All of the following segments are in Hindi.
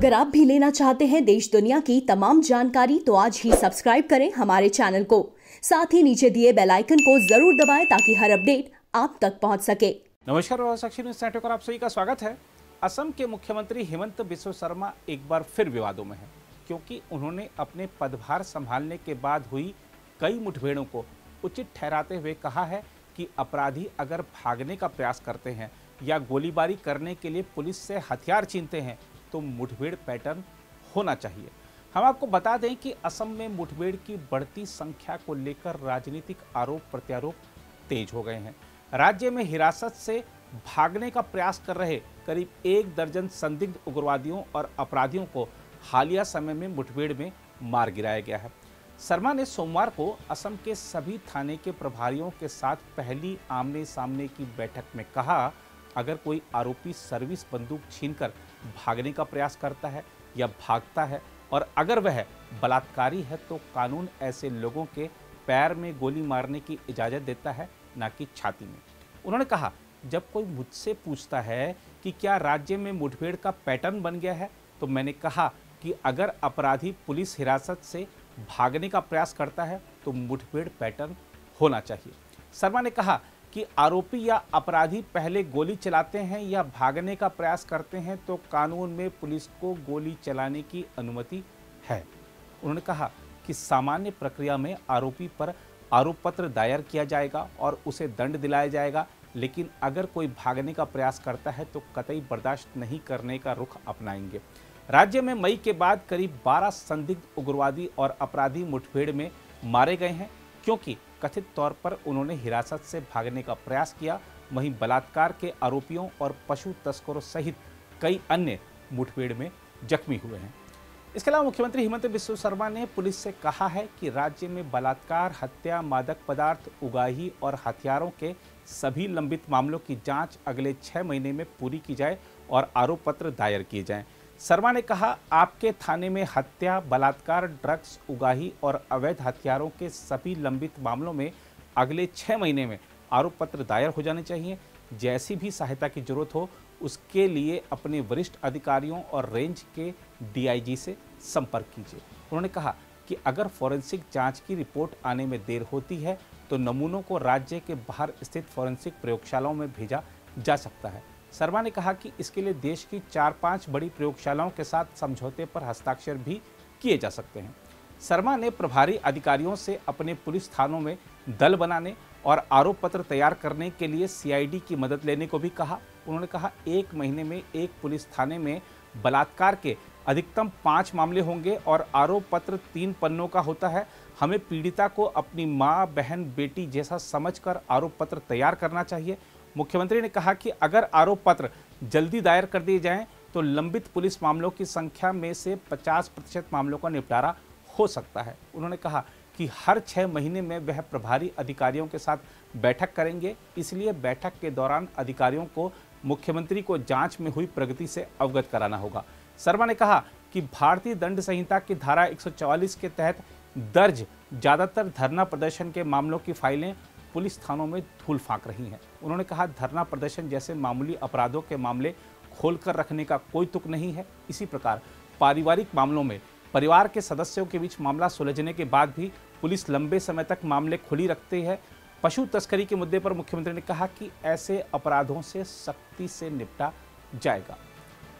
अगर आप भी लेना चाहते हैं देश दुनिया की तमाम जानकारी तो आज ही सब्सक्राइब करें हमारे चैनल को। साथ ही नीचे दिए बेल आइकन को ज़रूर दबाएँ ताकि हर अपडेट आप तक पहुँच सके। नमस्कार और आप सभी का स्वागत है। असम के मुख्यमंत्री हेमंत बिश्व शर्मा एक बार फिर विवादों में हैं, क्योंकि उन्होंने अपने पदभार संभालने के बाद हुई कई मुठभेड़ों को उचित ठहराते हुए कहा है कि अपराधी अगर भागने का प्रयास करते हैं या गोलीबारी करने के लिए पुलिस से हथियार छीनते हैं तो मुठभेड़ पैटर्न होना चाहिए। हम आपको बता दें कि असम में मुठभेड़ की बढ़ती संख्या को लेकर राजनीतिक आरोप प्रत्यारोप तेज हो गए हैं। राज्य में हिरासत से भागने का प्रयास कर रहे करीब एक दर्जन संदिग्ध उग्रवादियों और अपराधियों को हालिया समय में मुठभेड़ में मार गिराया गया है। शर्मा ने सोमवार को असम के सभी थाने के प्रभारियों के साथ पहली आमने सामने की बैठक में कहा अगर कोई आरोपी सर्विस बंदूक छीनकर भागने का प्रयास करता है या भागता है और अगर वह बलात्कारी है तो कानून ऐसे लोगों के पैर में गोली मारने की इजाज़त देता है, ना कि छाती में। उन्होंने कहा, जब कोई मुझसे पूछता है कि क्या राज्य में मुठभेड़ का पैटर्न बन गया है तो मैंने कहा कि अगर अपराधी पुलिस हिरासत से भागने का प्रयास करता है तो मुठभेड़ पैटर्न होना चाहिए। शर्मा ने कहा कि आरोपी या अपराधी पहले गोली चलाते हैं या भागने का प्रयास करते हैं तो कानून में पुलिस को गोली चलाने की अनुमति है। उन्होंने कहा कि सामान्य प्रक्रिया में आरोपी पर आरोप पत्र दायर किया जाएगा और उसे दंड दिलाया जाएगा, लेकिन अगर कोई भागने का प्रयास करता है तो कतई बर्दाश्त नहीं करने का रुख अपनाएँगे। राज्य में मई के बाद करीब 12 संदिग्ध उग्रवादी और अपराधी मुठभेड़ में मारे गए हैं। क्योंकि कथित तौर पर उन्होंने हिरासत से भागने का प्रयास किया, वहीं बलात्कार के आरोपियों और पशु तस्करों सहित कई अन्य मुठभेड़ में जख्मी हुए हैं। इसके अलावा मुख्यमंत्री हेमंत बिश्व शर्मा ने पुलिस से कहा है कि राज्य में बलात्कार, हत्या, मादक पदार्थ, उगाही और हथियारों के सभी लंबित मामलों की जाँच अगले छह महीने में पूरी की जाए और आरोप पत्र दायर किए जाएँ। शर्मा ने कहा, आपके थाने में हत्या, बलात्कार, ड्रग्स, उगाही और अवैध हथियारों के सभी लंबित मामलों में अगले छः महीने में आरोप पत्र दायर हो जाने चाहिए। जैसी भी सहायता की ज़रूरत हो, उसके लिए अपने वरिष्ठ अधिकारियों और रेंज के डीआईजी से संपर्क कीजिए। उन्होंने कहा कि अगर फॉरेंसिक जाँच की रिपोर्ट आने में देर होती है तो नमूनों को राज्य के बाहर स्थित फॉरेंसिक प्रयोगशालाओं में भेजा जा सकता है। शर्मा ने कहा कि इसके लिए देश की चार पाँच बड़ी प्रयोगशालाओं के साथ समझौते पर हस्ताक्षर भी किए जा सकते हैं। शर्मा ने प्रभारी अधिकारियों से अपने पुलिस थानों में दल बनाने और आरोप पत्र तैयार करने के लिए सीआईडी की मदद लेने को भी कहा। उन्होंने कहा, एक महीने में एक पुलिस थाने में बलात्कार के अधिकतम पाँच मामले होंगे और आरोप पत्र तीन पन्नों का होता है। हमें पीड़िता को अपनी माँ, बहन, बेटी जैसा समझकर आरोप पत्र तैयार करना चाहिए। मुख्यमंत्री ने कहा कि अगर आरोप पत्र जल्दी दायर कर दिए जाएँ तो लंबित पुलिस मामलों की संख्या में से 50 प्रतिशत मामलों का निपटारा हो सकता है। उन्होंने कहा कि हर छः महीने में वह प्रभारी अधिकारियों के साथ बैठक करेंगे, इसलिए बैठक के दौरान अधिकारियों को मुख्यमंत्री को जाँच में हुई प्रगति से अवगत कराना होगा। शर्मा ने कहा कि भारतीय दंड संहिता की धारा 144 के तहत दर्ज ज़्यादातर धरना प्रदर्शन के मामलों की फाइलें पुलिस थानों में धूल फांक रही हैं। उन्होंने कहा, धरना प्रदर्शन जैसे मामूली अपराधों के मामले खोलकर रखने का कोई तुक नहीं है। इसी प्रकार, पारिवारिक मामलों में परिवार के सदस्यों के बीच मामला सुलझने के बाद भी पुलिस लंबे समय तक मामले खुली रखती है। पशु तस्करी के मुद्दे पर मुख्यमंत्री ने कहा कि ऐसे अपराधों से सख्ती से निपटा जाएगा।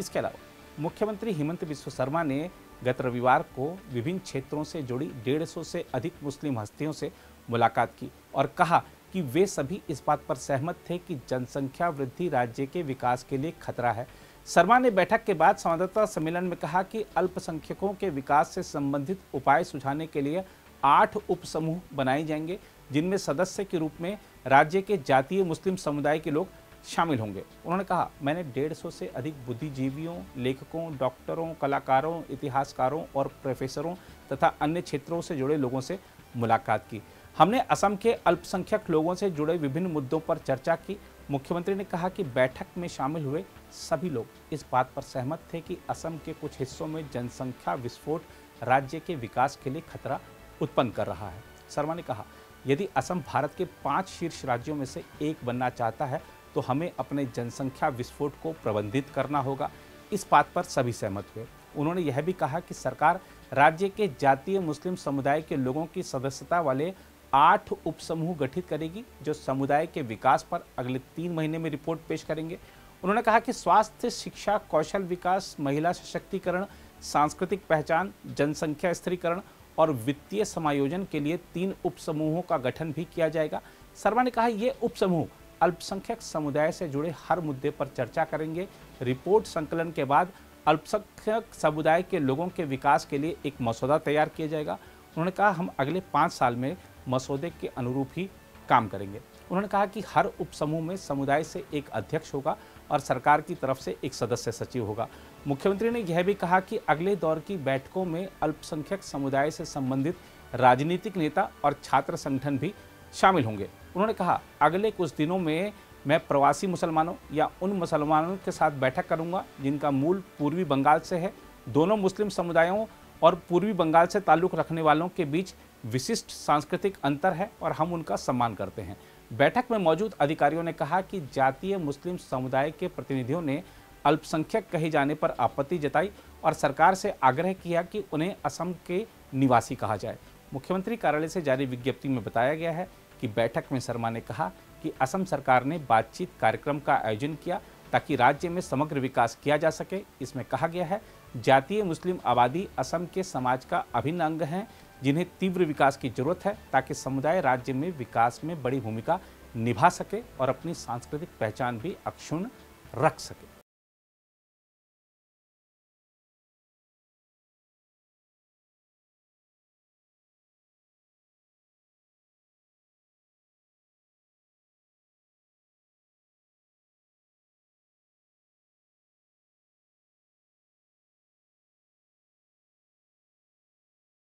इसके अलावा, मुख्यमंत्री हेमंत विश्व शर्मा ने गत रविवार को विभिन्न क्षेत्रों से जुड़ी डेढ़ से अधिक मुस्लिम हस्तियों से मुलाकात की और कहा कि वे सभी इस बात पर सहमत थे कि जनसंख्या वृद्धि राज्य के विकास के लिए खतरा है। शर्मा ने बैठक के बाद संवाददाता सम्मेलन में कहा कि अल्पसंख्यकों के विकास से संबंधित उपाय सुझाने के लिए आठ उप समूह बनाए जाएँगे, जिनमें सदस्य के रूप में राज्य के जातीय मुस्लिम समुदाय के लोग शामिल होंगे। उन्होंने कहा, मैंने डेढ़ सौ से अधिक बुद्धिजीवियों, लेखकों, डॉक्टरों, कलाकारों, इतिहासकारों और प्रोफेसरों तथा अन्य क्षेत्रों से जुड़े लोगों से मुलाकात की। हमने असम के अल्पसंख्यक लोगों से जुड़े विभिन्न मुद्दों पर चर्चा की। मुख्यमंत्री ने कहा कि बैठक में शामिल हुए सभी लोग इस बात पर सहमत थे कि असम के कुछ हिस्सों में जनसंख्या विस्फोट राज्य के विकास के लिए खतरा उत्पन्न कर रहा है। शर्मा ने कहा, यदि असम भारत के पाँच शीर्ष राज्यों में से एक बनना चाहता है तो हमें अपने जनसंख्या विस्फोट को प्रबंधित करना होगा। इस बात पर सभी सहमत हुए। उन्होंने यह भी कहा कि सरकार राज्य के जातीय मुस्लिम समुदाय के लोगों की सदस्यता वाले आठ उपसमूह गठित करेगी, जो समुदाय के विकास पर अगले तीन महीने में रिपोर्ट पेश करेंगे। उन्होंने कहा कि स्वास्थ्य, शिक्षा, कौशल विकास, महिला सशक्तिकरण, सांस्कृतिक पहचान, जनसंख्या स्थिरीकरण और वित्तीय समायोजन के लिए तीन उपसमूहों का गठन भी किया जाएगा। शर्मा ने कहा, ये उपसमूह अल्पसंख्यक समुदाय से जुड़े हर मुद्दे पर चर्चा करेंगे। रिपोर्ट संकलन के बाद अल्पसंख्यक समुदाय के लोगों के विकास के लिए एक मसौदा तैयार किया जाएगा। उन्होंने कहा, हम अगले पाँच साल में मसौदे के अनुरूप ही काम करेंगे। उन्होंने कहा कि हर उपसमूह में समुदाय से एक अध्यक्ष होगा और सरकार की तरफ़ से एक सदस्य सचिव होगा। मुख्यमंत्री ने यह भी कहा कि अगले दौर की बैठकों में अल्पसंख्यक समुदाय से संबंधित राजनीतिक नेता और छात्र संगठन भी शामिल होंगे। उन्होंने कहा, अगले कुछ दिनों में मैं प्रवासी मुसलमानों या उन मुसलमानों के साथ बैठक करूँगा जिनका मूल पूर्वी बंगाल से है। दोनों मुस्लिम समुदायों और पूर्वी बंगाल से ताल्लुक़ रखने वालों के बीच विशिष्ट सांस्कृतिक अंतर है और हम उनका सम्मान करते हैं। बैठक में मौजूद अधिकारियों ने कहा कि जातीय मुस्लिम समुदाय के प्रतिनिधियों ने अल्पसंख्यक कहे जाने पर आपत्ति जताई और सरकार से आग्रह किया कि उन्हें असम के निवासी कहा जाए। मुख्यमंत्री कार्यालय से जारी विज्ञप्ति में बताया गया है कि बैठक में शर्मा ने कहा कि असम सरकार ने बातचीत कार्यक्रम का आयोजन किया ताकि राज्य में समग्र विकास किया जा सके। इसमें कहा गया है, जातीय मुस्लिम आबादी असम के समाज का अभिन्न अंग है जिन्हें तीव्र विकास की ज़रूरत है ताकि समुदाय राज्य में विकास में बड़ी भूमिका निभा सके और अपनी सांस्कृतिक पहचान भी अक्षुण रख सके।